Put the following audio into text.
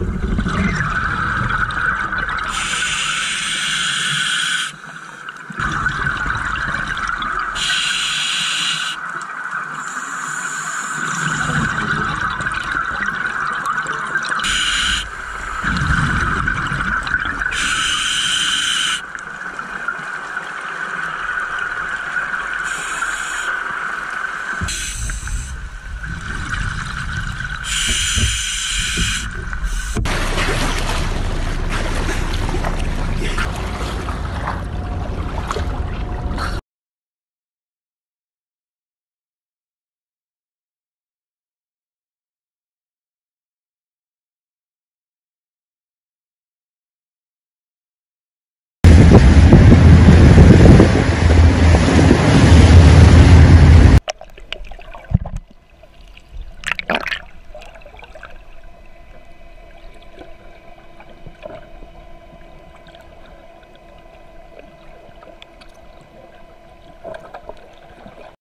you